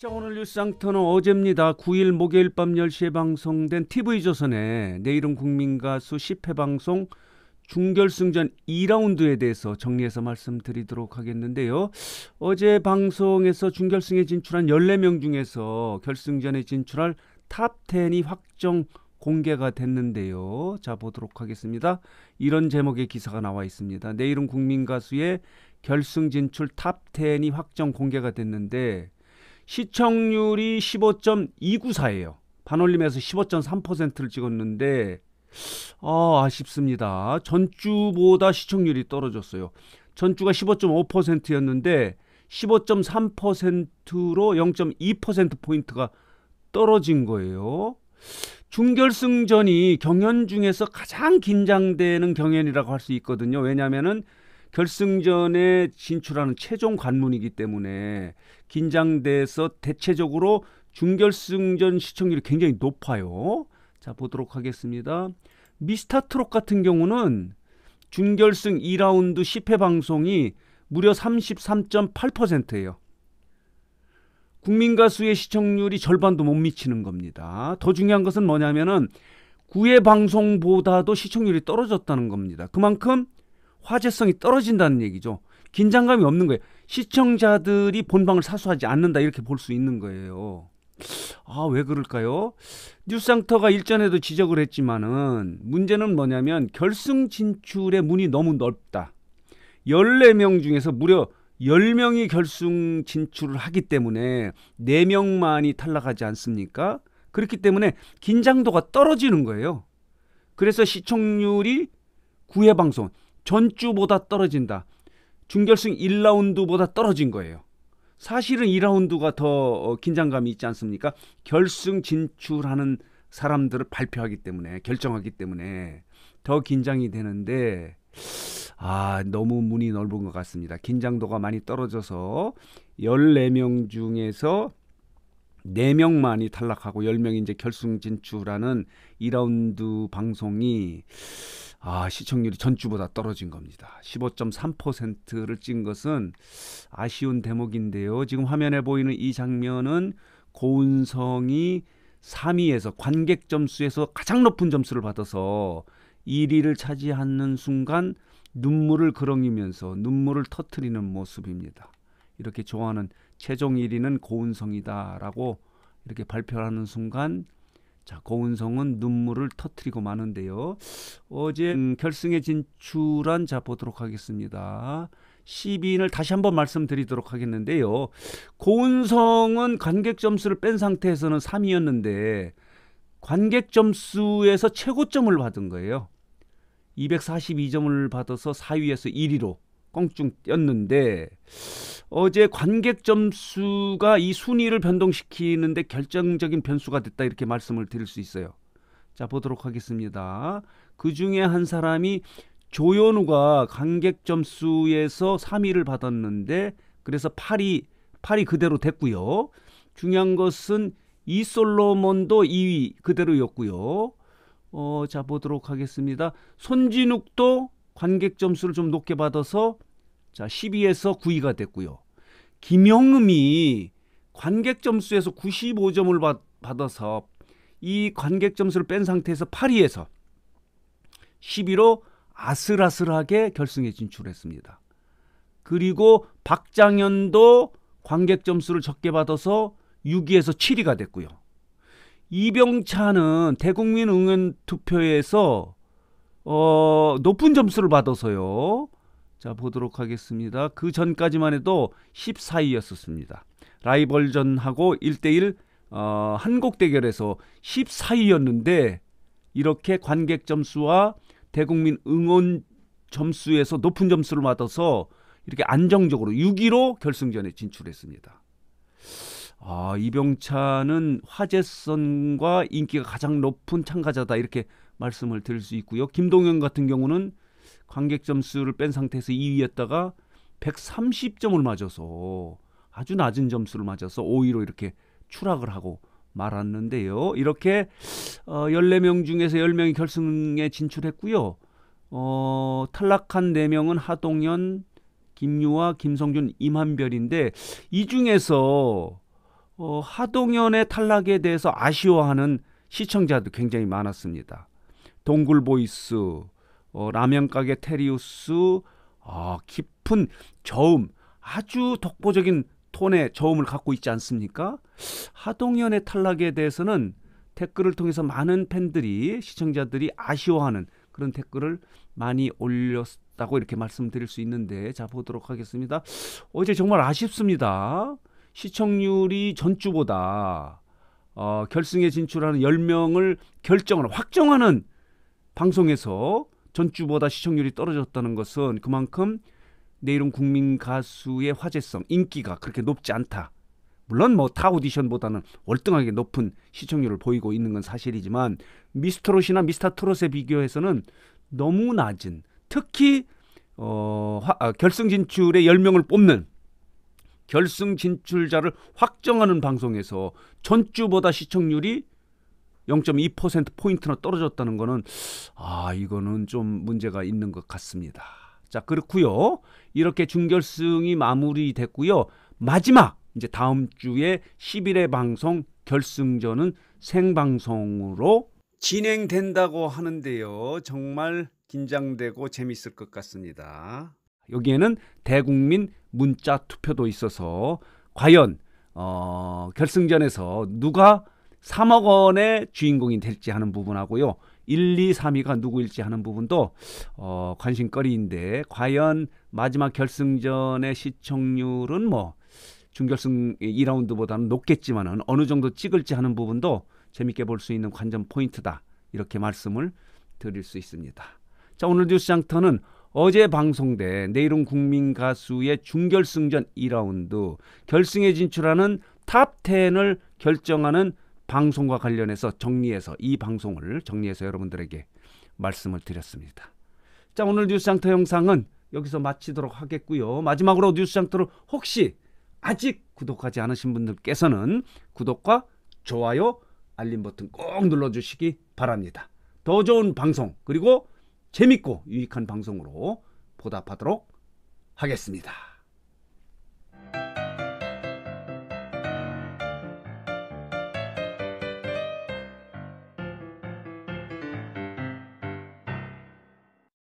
자 오늘 뉴스상터는 어제입니다. 9일 목요일 밤 10시에 방송된 TV조선의 내일은 국민가수 10회 방송 준결승전 2라운드에 대해서 정리해서 말씀드리도록 하겠는데요. 어제 방송에서 준결승에 진출한 14명 중에서 결승전에 진출할 top 10이 확정 공개가 됐는데요. 자 보도록 하겠습니다. 이런 제목의 기사가 나와 있습니다. 내일은 국민가수의 결승 진출 top 10이 확정 공개가 됐는데 시청률이 15.294예요. 반올림해서 15.3%를 찍었는데 아, 아쉽습니다. 전주보다 시청률이 떨어졌어요. 전주가 15.5%였는데 15.3%로 0.2% 포인트가 떨어진 거예요. 준결승전이 경연 중에서 가장 긴장되는 경연이라고 할 수 있거든요. 왜냐하면은 결승전에 진출하는 최종 관문이기 때문에 긴장돼서 대체적으로 중결승전 시청률이 굉장히 높아요. 자, 보도록 하겠습니다. 미스터 트롯 같은 경우는 중결승 2라운드 10회 방송이 무려 33.8%예요. 국민 가수의 시청률이 절반도 못 미치는 겁니다. 더 중요한 것은 뭐냐면은 9회 방송보다도 시청률이 떨어졌다는 겁니다. 그만큼 화제성이 떨어진다는 얘기죠. 긴장감이 없는 거예요. 시청자들이 본방을 사수하지 않는다 이렇게 볼 수 있는 거예요. 아, 왜 그럴까요? 뉴스상터가 일전에도 지적을 했지만은 문제는 뭐냐면 결승 진출의 문이 너무 넓다. 14명 중에서 무려 10명이 결승 진출을 하기 때문에 4명만이 탈락하지 않습니까? 그렇기 때문에 긴장도가 떨어지는 거예요. 그래서 시청률이 9회 방송 전주보다 떨어진다. 중결승 1라운드보다 떨어진 거예요. 사실은 2라운드가 더 어, 긴장감이 있지 않습니까? 결승 진출하는 사람들을 발표하기 때문에 결정하기 때문에 더 긴장이 되는데 아 너무 문이 넓은 것 같습니다. 긴장도가 많이 떨어져서 14명 중에서 4명만이 탈락하고 10명이 이제 결승 진출하는 2라운드 방송이 아, 시청률이 전주보다 떨어진 겁니다. 15.3%를 찍은 것은 아쉬운 대목인데요. 지금 화면에 보이는 이 장면은 고은성이 3위에서 관객 점수에서 가장 높은 점수를 받아서 1위를 차지하는 순간 눈물을 그렁이면서 눈물을 터트리는 모습입니다. 이렇게 좋아하는 최종 1위는 고은성이다라고 이렇게 발표하는 순간 자, 고은성은 눈물을 터트리고 마는데요. 어제 음, 결승에 진출한 자 보도록 하겠습니다. 10인을 다시 한번 말씀드리도록 하겠는데요. 고은성은 관객 점수를 뺀 상태에서는 3위였는데 관객 점수에서 최고점을 받은 거예요. 242점을 받아서 4위에서 1위로 껑충 뛰었는데 어제 관객 점수가 이 순위를 변동시키는데 결정적인 변수가 됐다 이렇게 말씀을 드릴 수 있어요. 자 보도록 하겠습니다. 그 중에 한 사람이 조현우가 관객 점수에서 3위를 받았는데 그래서 8위 8위 그대로 됐고요. 중요한 것은 이솔로몬도 2위 그대로였고요. 어, 자 보도록 하겠습니다. 손진욱도 관객 점수를 좀 높게 받아서 자 12에서 9위가 됐고요. 김영음이 관객 점수에서 95점을 받, 받아서 이 관객 점수를 뺀 상태에서 8위에서 11로 아슬아슬하게 결승에 진출했습니다. 그리고 박장현도 관객 점수를 적게 받아서 6위에서 7위가 됐고요. 이병찬은 대국민 응원 투표에서 어, 높은 점수를 받아서요. 자, 보도록 하겠습니다. 그 전까지만 해도 14위였었습니다. 라이벌전하고 1대1 어, 한국 대결에서 14위였는데 이렇게 관객 점수와 대국민 응원 점수에서 높은 점수를 받아서 이렇게 안정적으로 6위로 결승전에 진출했습니다. 아, 이병찬은 화제성과 인기가 가장 높은 참가자다 이렇게 말씀을 드릴 수 있고요. 김동현 같은 경우는 관객 점수를 뺀 상태에서 2위였다가 130점을 맞아서 아주 낮은 점수를 맞아서 5위로 이렇게 추락을 하고 말았는데요. 이렇게 어 14명 중에서 10명이 결승에 진출했고요. 어 탈락한 4명은 하동현, 김유아, 김성준, 임한별인데 이 중에서 어, 하동현의 탈락에 대해서 아쉬워하는 시청자도 굉장히 많았습니다. 동굴 voice, 어, 라면 가게 테리우스, 아, 깊은 저음, 아주 독보적인 톤의 저음을 갖고 있지 않습니까? 하동현의 탈락에 대해서는 댓글을 통해서 많은 팬들이 시청자들이 아쉬워하는 그런 댓글을 많이 올렸다고 이렇게 말씀드릴 수 있는데 자 보도록 하겠습니다. 어제 정말 아쉽습니다. 시청률이 전주보다 어, 결승에 진출하는 10명을 결정하는 확정하는 방송에서 전주보다 시청률이 떨어졌다는 것은 그만큼 내일은 국민 가수의 화제성, 인기가 그렇게 높지 않다. 물론 뭐 타 오디션보다는 월등하게 높은 시청률을 보이고 있는 건 사실이지만 미스트롯이나 미스터 트롯에 비교해서는 너무 낮은 특히 어, 화, 아, 결승 진출의 10명을 뽑는 결승 진출자를 확정하는 방송에서 전주보다 시청률이 0.2% 포인트나 떨어졌다는 거는 아, 이거는 좀 문제가 있는 것 같습니다. 자, 그렇고요. 이렇게 준결승이 마무리됐고요. 마지막 이제 다음 주에 10일의 방송 결승전은 생방송으로 진행된다고 하는데요. 정말 긴장되고 재밌을 것 같습니다. 여기에는 대국민 문자 투표도 있어서 과연 어, 결승전에서 누가 3억 원의 주인공이 될지 하는 부분하고요. 1, 2, 3위가 누구일지 하는 부분도 어, 관심거리인데 과연 마지막 결승전의 시청률은 뭐 준결승 2라운드보다는 높겠지만은 어느 정도 찍을지 하는 부분도 재밌게 볼 수 있는 관전 포인트다. 이렇게 말씀을 드릴 수 있습니다. 자, 오늘 뉴스 장터는 어제 방송된 내일은 국민 가수의 준결승전 2라운드 결승에 진출하는 top 10을 결정하는 방송과 관련해서 정리해서 이 방송을 정리해서 여러분들에게 말씀을 드렸습니다. 자, 오늘 뉴스장터 영상은 여기서 마치도록 하겠고요. 마지막으로 뉴스장터를 혹시 아직 구독하지 않으신 분들께서는 구독과 좋아요, 알림 버튼 꼭 눌러주시기 바랍니다. 더 좋은 방송 그리고 재밌고 유익한 방송으로 보답하도록 하겠습니다.